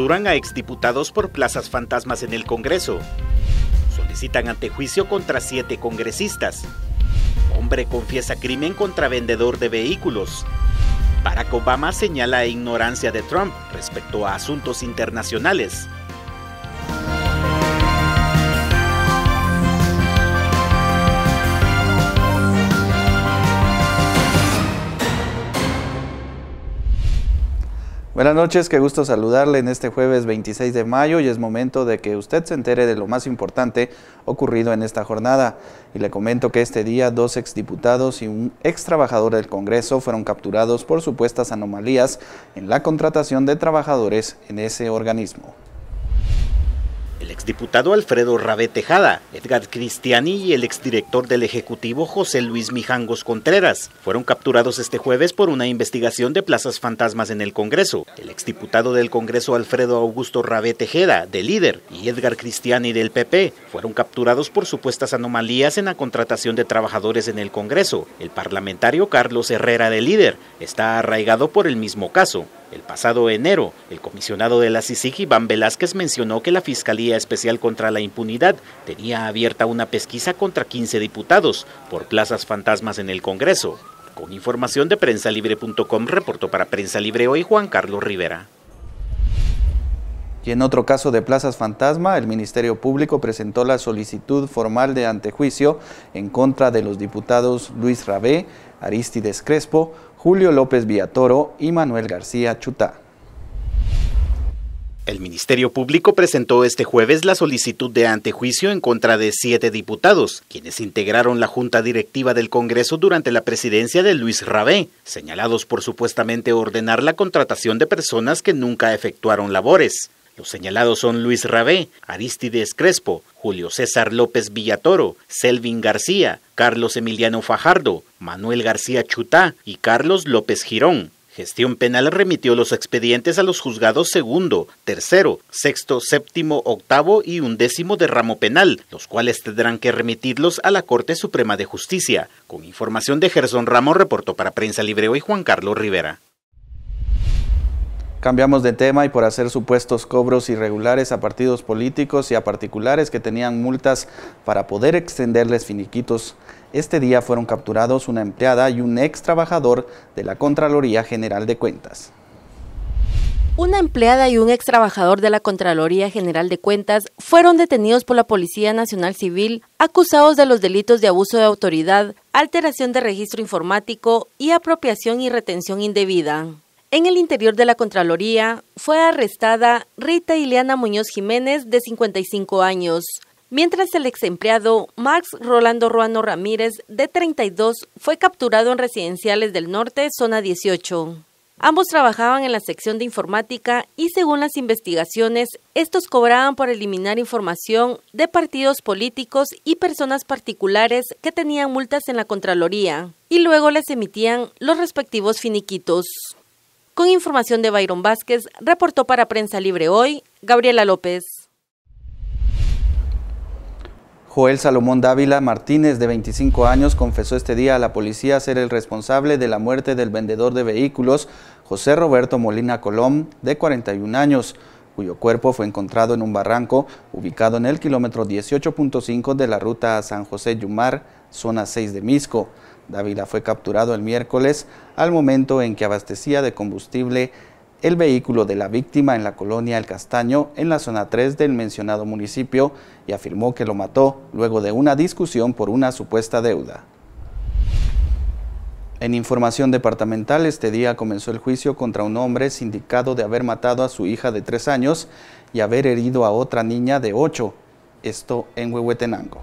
capturan a exdiputados por plazas fantasmas en el Congreso. Solicitan antejuicio contra siete congresistas. Hombre confiesa crimen contra vendedor de vehículos. Barack Obama señala ignorancia de Trump respecto a asuntos internacionales. Buenas noches, qué gusto saludarle en este jueves 26 de mayo y es momento de que usted se entere de lo más importante ocurrido en esta jornada. Y le comento que este día dos exdiputados y un ex trabajador del Congreso fueron capturados por supuestas anomalías en la contratación de trabajadores en ese organismo exdiputado Alfredo Rabé Tejada, Edgar Cristiani y el exdirector del Ejecutivo José Luis Mijangos Contreras fueron capturados este jueves por una investigación de plazas fantasmas en el Congreso. El exdiputado del Congreso Alfredo Augusto Rabé Tejeda, del líder, y Edgar Cristiani del PP fueron capturados por supuestas anomalías en la contratación de trabajadores en el Congreso. El parlamentario Carlos Herrera, del líder, está arraigado por el mismo caso. El pasado enero, el comisionado de la CICIG, Iván Velázquez, mencionó que la Fiscalía Especial contra la Impunidad tenía abierta una pesquisa contra 15 diputados por plazas fantasmas en el Congreso. Con información de prensalibre.com, reportó para Prensa Libre hoy Juan Carlos Rivera. Y en otro caso de plazas fantasma, el Ministerio Público presentó la solicitud formal de antejuicio en contra de los diputados Luis Rabé, Aristides Crespo, Julio López Villatoro y Manuel García Chutá. El Ministerio Público presentó este jueves la solicitud de antejuicio en contra de siete diputados, quienes integraron la Junta Directiva del Congreso durante la presidencia de Luis Rabé, señalados por supuestamente ordenar la contratación de personas que nunca efectuaron labores. Los señalados son Luis Rabé, Aristides Crespo, Julio César López Villatoro, Selvin García, Carlos Emiliano Fajardo, Manuel García Chutá y Carlos López Girón. Gestión Penal remitió los expedientes a los juzgados segundo, tercero, sexto, séptimo, octavo y undécimo de ramo penal, los cuales tendrán que remitirlos a la Corte Suprema de Justicia. Con información de Gerson Ramos, reportó para Prensa Libre hoy Juan Carlos Rivera. Cambiamos de tema y por hacer supuestos cobros irregulares a partidos políticos y a particulares que tenían multas para poder extenderles finiquitos, este día fueron capturados una empleada y un ex trabajador de la Contraloría General de Cuentas. Una empleada y un ex trabajador de la Contraloría General de Cuentas fueron detenidos por la Policía Nacional Civil acusados de los delitos de abuso de autoridad, alteración de registro informático y apropiación y retención indebida. En el interior de la Contraloría fue arrestada Rita Ileana Muñoz Jiménez, de 55 años, mientras el ex empleado Max Rolando Ruano Ramírez, de 32, fue capturado en residenciales del norte, zona 18. Ambos trabajaban en la sección de informática y según las investigaciones, estos cobraban por eliminar información de partidos políticos y personas particulares que tenían multas en la Contraloría y luego les emitían los respectivos finiquitos. Con información de Byron Vázquez, reportó para Prensa Libre hoy Gabriela López. Joel Salomón Dávila Martínez, de 25 años, confesó este día a la policía ser el responsable de la muerte del vendedor de vehículos José Roberto Molina Colón, de 41 años, cuyo cuerpo fue encontrado en un barranco ubicado en el kilómetro 18.5 de la ruta a San José Yumar, zona 6 de Misco. Dávila fue capturado el miércoles al momento en que abastecía de combustible el vehículo de la víctima en la colonia El Castaño, en la zona 3 del mencionado municipio, y afirmó que lo mató luego de una discusión por una supuesta deuda. En información departamental, este día comenzó el juicio contra un hombre sindicado de haber matado a su hija de tres años y haber herido a otra niña de ocho, esto en Huehuetenango.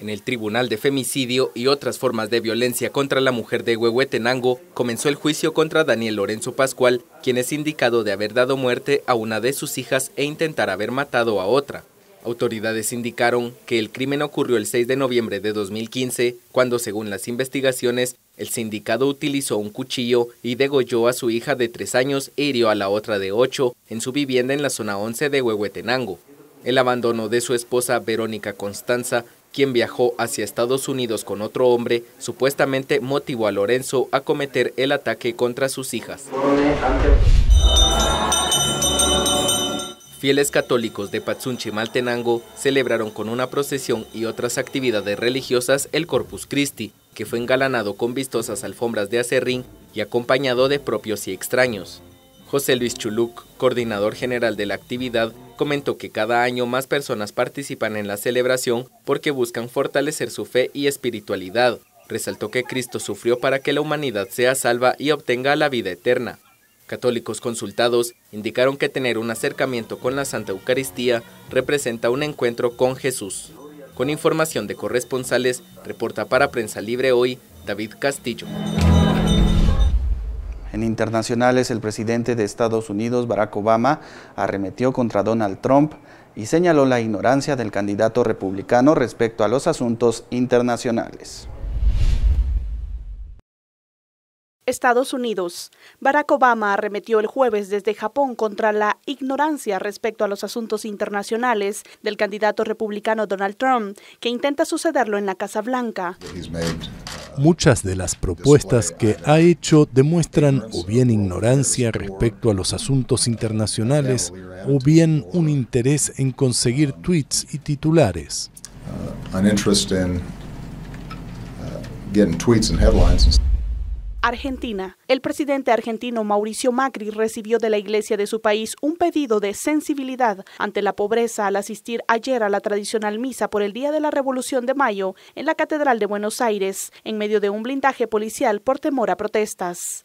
En el Tribunal de Femicidio y otras formas de violencia contra la mujer de Huehuetenango comenzó el juicio contra Daniel Lorenzo Pascual, quien es indicado de haber dado muerte a una de sus hijas e intentar haber matado a otra. Autoridades indicaron que el crimen ocurrió el 6 de noviembre de 2015, cuando según las investigaciones, el sindicado utilizó un cuchillo y degolló a su hija de tres años e hirió a la otra de ocho en su vivienda en la zona 11 de Huehuetenango. El abandono de su esposa Verónica Constanza quien viajó hacia Estados Unidos con otro hombre, supuestamente motivó a Lorenzo a cometer el ataque contra sus hijas. Fieles católicos de Patsunchi-Maltenango celebraron con una procesión y otras actividades religiosas el Corpus Christi, que fue engalanado con vistosas alfombras de acerrín y acompañado de propios y extraños. José Luis Chuluc, coordinador general de la actividad, comentó que cada año más personas participan en la celebración porque buscan fortalecer su fe y espiritualidad. Resaltó que Cristo sufrió para que la humanidad sea salva y obtenga la vida eterna. Católicos consultados indicaron que tener un acercamiento con la Santa Eucaristía representa un encuentro con Jesús. Con información de corresponsales, reporta para Prensa Libre hoy David Castillo. Internacionales, el presidente de Estados Unidos, Barack Obama, arremetió contra Donald Trump y señaló la ignorancia del candidato republicano respecto a los asuntos internacionales. Estados Unidos. Barack Obama arremetió el jueves desde Japón contra la ignorancia respecto a los asuntos internacionales del candidato republicano Donald Trump, que intenta sucederlo en la Casa Blanca. Muchas de las propuestas que ha hecho demuestran o bien ignorancia respecto a los asuntos internacionales o bien un interés en conseguir tweets y titulares. Argentina. El presidente argentino Mauricio Macri recibió de la iglesia de su país un pedido de sensibilidad ante la pobreza al asistir ayer a la tradicional misa por el Día de la Revolución de Mayo en la Catedral de Buenos Aires, en medio de un blindaje policial por temor a protestas.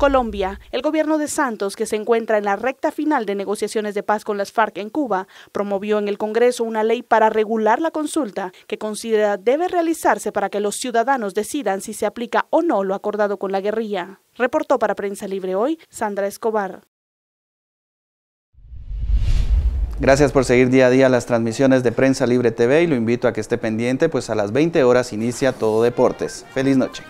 Colombia, el gobierno de Santos, que se encuentra en la recta final de negociaciones de paz con las FARC en Cuba, promovió en el Congreso una ley para regular la consulta que considera debe realizarse para que los ciudadanos decidan si se aplica o no lo acordado con la guerrilla. Reportó para Prensa Libre hoy Sandra Escobar. Gracias por seguir día a día las transmisiones de Prensa Libre TV y lo invito a que esté pendiente, pues a las 20 horas inicia Todo Deportes. Feliz noche.